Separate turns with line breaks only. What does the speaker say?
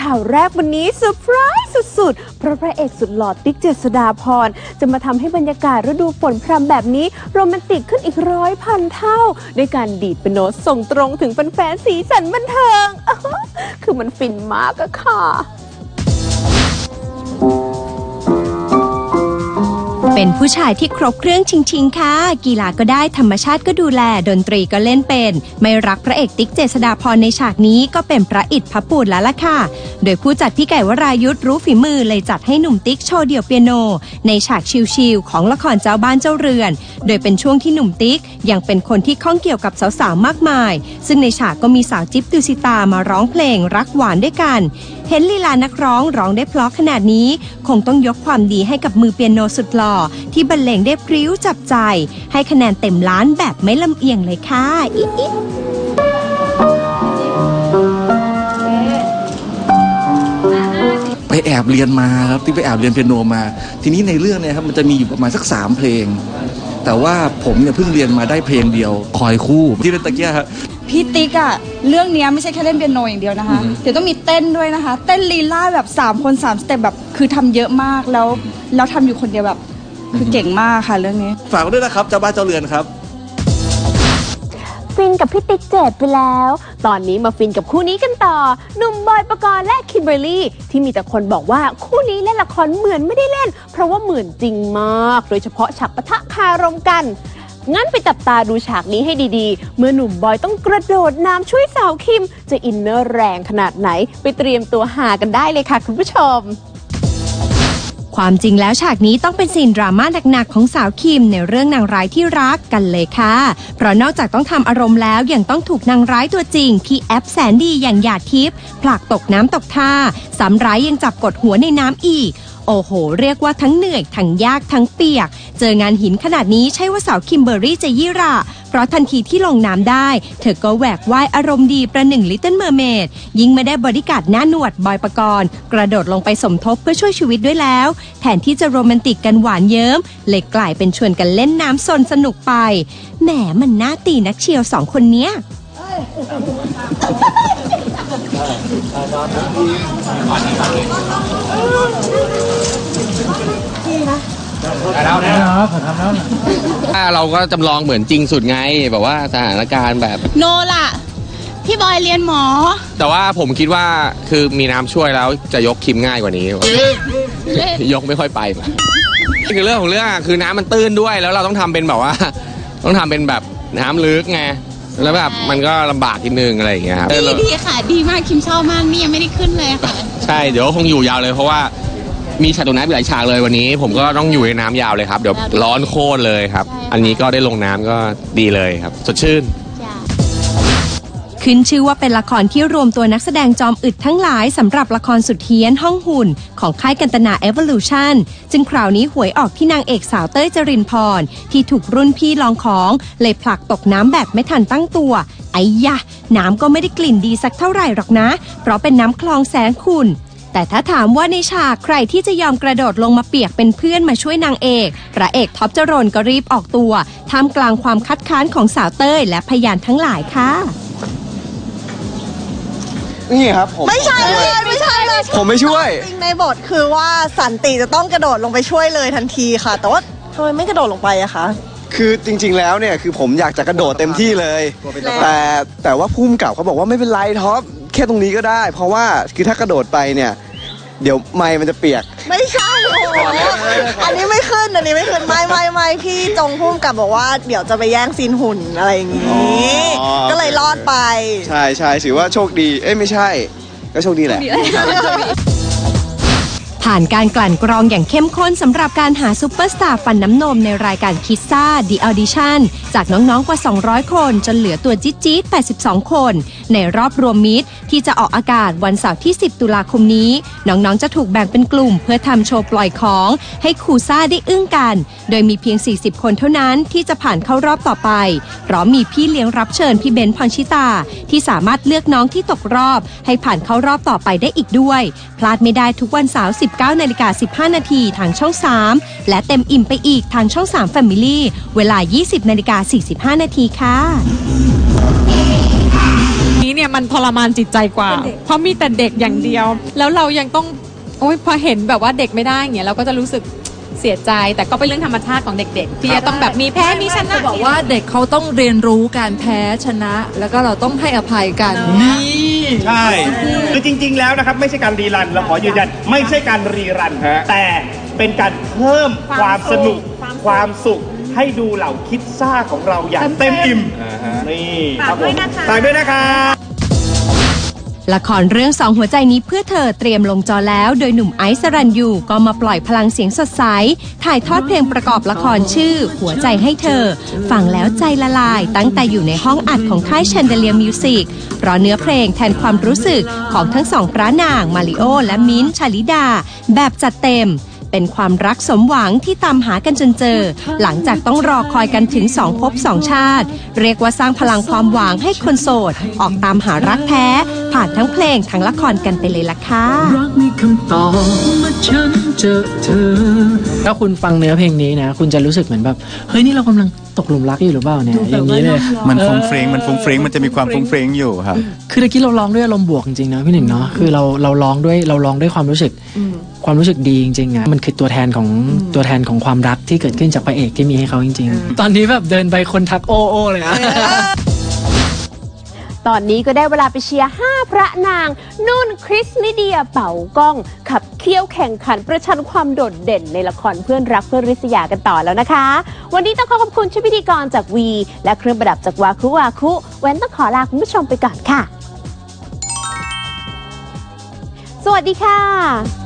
ข่าวแรกวันนี้เซอร์ไพรส์สุดๆ เพราะพระเอกสุดหล่อติ๊กเจษฎาภรณ์ จะมาทำให้บรรยากาศฤดูฝนพรำแบบนี้โรแมนติกขึ้นอีกร้อยพันเท่า ด้วยการดีดเป็นโน้ตส่งตรงถึงแฟนๆสีสันบันเทิง คือมันฟินมากอะค่ะ
เป็นผู้ชายที่ครบเครื่องจริงๆ ค่ะ กีฬาก็ได้ธรรมชาติก็ดูแล ดนตรีก็เล่นเป็น ไม่รักพระเอกติ๊กเจษดาพรในฉากนี้ก็เป็นพระอิฐพระปูนแล้วล่ะค่ะ โดยผู้จัดพี่ไก่วรายุทธรู้ฝีมือเลยจัดให้หนุ่มติ๊กโชว์เดี่ยวเปียโน ในฉากชิลๆของละครเจ้าบ้านเจ้าเรือน โดยเป็นช่วงที่หนุ่มติ๊กยังเป็นคนที่ข้องเกี่ยวกับสาวๆมากมาย ซึ่งในฉากก็มีสาวจิ๊บตุสิตามาร้องเพลงรักหวานด้วยกัน เห็นลีลานักร้องร้องได้เพราะขนาดนี้ คงต้องยกความดีให้กับมือเปียโนสุดหล่อที่บรรเลงได้พริ้วจับใจ ให้คะแนนเต็มล้านแบบไม่ลำเอียงเลยค่ะ อิอิ
ไปแอบเรียนมาครับที่ไปแอบเรียนเปียโนมา ทีนี้ในเรื่องเนี่ยครับมันจะมีอยู่ประมาณสักสามเพลง แต่ว่าผมเนี่ยเพิ่งเรียนมาได้เพลงเดียว คอยคู่ที่เล่นตะเกียครับ
พี่ติ๊กอะเรื่องเนี้ยไม่ใช่แค่เล่นเปียโนอย่างเดียวนะคะ
อือฮึ
เดี๋ยวต้องมีเต้นด้วยนะคะ เต้นลีลาแบบ 3 คน 3 สเต็ปแบบคือทำเยอะมากแล้วแล้วทำอยู่คนเดียวแบบ คือเก่งมากค่ะเรื่องนี้
ฝากไว้ด้วยนะครับเจ้าบ้านเจ้าเรือนครับ
ฟินกับพี่ติ๊กเจดไปแล้ว ตอนนี้มาฟินกับคู่นี้กันต่อ หนุ่มบอยปกรณ์และคิมเบอร์ลี่ ที่มีแต่คนบอกว่าคู่นี้เล่นละครเหมือนไม่ได้เล่น เพราะว่าเหมือนจริงมาก โดยเฉพาะฉากปะทะคารมกัน งั้นไปจับตาดูฉากนี้ให้ดีๆ เมื่อหนุ่มบอยต้องกระโดดน้ำช่วยสาวคิม จะ inner แรงขนาดไหน ไปเตรียมตัวหากันได้เลยค่ะคุณผู้ชม
ความจริงแล้วฉากนี้ต้องเป็นซีนดราม่าหนักๆของสาวคิมในเรื่องนางร้ายที่รักกันเลยค่ะ เพราะนอกจากต้องทำอารมณ์แล้วยังต้องถูกนางร้ายตัวจริง ที่แอปแสนดีอย่างหยาดทิพย์ผลักตกน้ำตกท่าสำร้ายยังจับกดหัวในน้ำอีก โอ้โห เรียกว่าทั้งเหนื่อย ทั้งยากทั้งเปียก เจองานหินขนาดนี้ใช่ว่าสาวคิมเบอรี่จะยี่ระเพราะทันทีที่ลงน้ำได้ เธอก็แหวกว่ายอารมณ์ดีประหนึ่งลิตเติ้ลเมอร์เมดยิ่งไม่ได้บริการหน้าหนวดบอยปกรณ์ กระโดดลงไปสมทบเพื่อช่วยชีวิตด้วยแล้ว แทนที่จะโรแมนติกกันหวานเยิ้มเลยกลายเป็นชวนกันเล่นน้ำซนสนุกไปแหมมันน่าตีนักเชียวสองคนเนี้ย
ถ้าเราก็จำลองเหมือนจริงสุดไง แบบว่าสถานการณ์แบบ
โนล่ะ พี่บอยเรียนหมอ
แต่ว่าผมคิดว่าคือมีน้ำช่วยแล้วจะยกคิมง่ายกว่านี้ ยกไม่ค่อยไปนี่คือเรื่องของเรื่องอะคือน้ำมันตื้นด้วยแล้วเราต้องทำเป็นแบบว่า ต้องทำเป็นแบบน้ำลึกไง แล้วแบบมันก็ลำบากนิดนึงอะไรอย่างเงี้ยครับ
ดีดีค่ะ ดีมากคิมชอบมากนี่ยังไม่ได้ขึ้นเลยค่ะ
ใช่เดี๋ยวคงอยู่ยาวเลยเพราะว่ามีฉากตกน้ำอีกหลายฉากเลยวันนี้ ผมก็ต้องอยู่ในน้ำยาวเลยครับเดี๋ยวร้อนโคตรเลยครับ
ใช่ค่ะ
อันนี้ก็ได้ลงน้ำก็ดีเลยครับ สดชื่น
ขึ้นชื่อว่าเป็นละครที่รวมตัวนักแสดงจอมอึดทั้งหลายสำหรับละครสุดเฮี้ยนห้องหุ่น ของค่ายกันตนา Evolution จึงคราวนี้หวยออกที่นางเอกสาวเต้ยจรินพร ที่ถูกรุ่นพี่ลองของ เลยผลักตกน้ำแบบไม่ทันตั้งตัว ไอ้ยะ น้ำก็ไม่ได้กลิ่นดีสักเท่าไหร่หรอกนะ เพราะเป็นน้ำคลองแสนขุ่นแต่ถ้าถามว่าในฉากใครที่จะยอมกระโดดลงมาเปียกเป็นเพื่อนมาช่วยนางเอก พระเอกท็อปจรนก็รีบออกตัวท่ามกลางความคัดค้านของสาวเต้ยและพยานทั้งหลายค่ะ
นี่ครับผม
ไม่ใช่เลยไม่ใช่เลย
ผมไม่ช่วย
จริงในบทคือว่าสันติจะต้องกระโดดลงไปช่วยเลยทันทีค่ะ แต่ว่าทำไมไม่กระโดดลงไปอะคะ
คือจริง ๆ แล้วเนี่ยคือผมอยากจะกระโดดเต็มที่เลย แต่แต่ว่าผู้กำกับเขาบอกว่าไม่เป็นไร stop แค่ตรงนี้ก็ได้ เพราะว่าคือถ้ากระโดดไปเนี่ย เดี๋ยวไมค์มันจะเปียก
ไม่ใช่โอ้โหอันนี้ไม่ขึ้นอันนี้ไม่ขึ้นไม่ไม่ไม่พี่จงผู้กำกับบอกว่า เดี๋ยวจะไปแย่งซีนหุ่นอะไรอย่างนี้
อ๋อ
ก็เลยรอดไป
ใช่ใช่ถือว่าโชคดี เอ้ยไม่ใช่ ก็โชคดีแหละ
ผ่านการกลั่นกรองอย่างเข้มข้นสำหรับการหาซูเปอร์สตาร์ฟันน้ำนมในรายการคิดซ่า The Audition จากน้องๆกว่า 200 คน จนเหลือตัวจี๊ดจี๊ด82 คนในรอบรวมมิตร ที่จะออกอากาศวันเสาร์ที่ 10 ตุลาคมนี้ น้องๆ จะถูกแบ่งเป็นกลุ่ม เพื่อทำโชว์ปล่อยของ ให้ครูซ่าได้อึ้งกัน โดยมีเพียง 40 คนเท่านั้นที่จะผ่านเข้ารอบต่อไปพราะมีพี่เลี้ยงรับเชิญพี่เบนซ์พรชิตา ที่สามารถเลือกน้องที่ตกรอบ ให้ผ่านเข้ารอบต่อไปได้อีกด้วย พลาดไม่ได้ทุกวันเสาร์ 19นาฬิกา15 นาทีทางช่อง 3 และเต็มอิ่มไปอีกทางช่อง 3 Family เวลา 20นาฬิกา45 นาทีค่ะ
เนี่ยเนี่ยมันทรมานจิตใจกว่าเพราะมีแต่เด็กอย่างเดียว แล้วเรายังต้องโอ้ยพอเห็นแบบว่าเด็กไม่ได้อย่างเงี้ยเราก็จะรู้สึกเสียใจ แต่ก็เป็นเรื่องธรรมชาติของเด็ก ๆ ที่จะต้องแบบมีแพ้มีชนะ
จะบอกว่าเด็กเขาต้องเรียนรู้การแพ้ชนะ แล้วก็เราต้องให้อภัยกัน
ใช่คือจริง ๆ แล้วนะครับ ไม่ใช่การรีรันเราขอยืนยันไม่ใช่การรีรันแต่เป็นการเพิ่มความสนุกความสุขให้ดูเหล่าคิดซ่าของเราอย่างเต็มอิ่มนี่ครับผมฝากด้วยนะครับ
ละครเรื่องสองหัวใจนี้เพื่อเธอเตรียมลงจอแล้ว โดยหนุ่มไอซ์สรันยูก็มาปล่อยพลังเสียงสดใส ถ่ายทอดเพลงประกอบละครชื่อ หัวใจให้เธอ ฟังแล้วใจละลาย ตั้งแต่อยู่ในห้องอัดของค่าย Chandelier Music เพราะเนื้อเพลงแทนความรู้สึกของทั้งสองพระนางมาริโอและมิ้นท์ชาลิดา แบบจัดเต็มเป็นความรักสมหวังที่ตามหากันจนเจอ หลังจากต้องรอคอยกันถึงสองภพสองชาติ เรียกว่าสร้างพลังความหวังให้คนโสด ออกตามหารักแท้ ผ่านทั้งเพลงทั้งละครกันไปเลยล่ะค่ะ
รักมีคำตอบเมื่อฉันเจอเธอ ถ้าคุณฟังเนื้อเพลงนี้นะ คุณจะรู้สึกเหมือนแบบ เฮ้ย นี่เรากำลังตกหลุมรักอยู่หรือเปล่าเนี่ย อย่างนี้เลย
มันฟง
ออ
เฟรงมันฟงเฟรงมันจะมีความฟงเฟรงอยู่ครับ
คือตะกี้เราร้องด้วยอารมณ์บวกจริงๆนะพี่หนึ่งเนาะ คือเราเราร้องด้วยเราร้องด้วยความรู้สึก ความรู้สึกดีจริงๆอะมันคือตัวแทนของตัวแทนของความรักที่เกิดขึ้นจากพระเอกที่มีให้เขาจริง ๆ ตอนนี้แบบเดินไปคนทักโอโอเลยนะ
ตอนนี้ก็ได้เวลาไปเชียร์ 5 พระนาง นุ่นคริสลิเดียเป่ากล้อง ขับเคี่ยวแข่งขันประชันความโดดเด่นในละครเพื่อนรักเพื่อนริษยากันต่อแล้วนะคะ วันนี้ต้องขอขอบคุณชุดพิธีกรจากวี และเครื่องประดับจากวาคุวาคุเว้นต้องขอลาคุณผู้ชมไปก่อนค่ะ สวัสดีค่ะ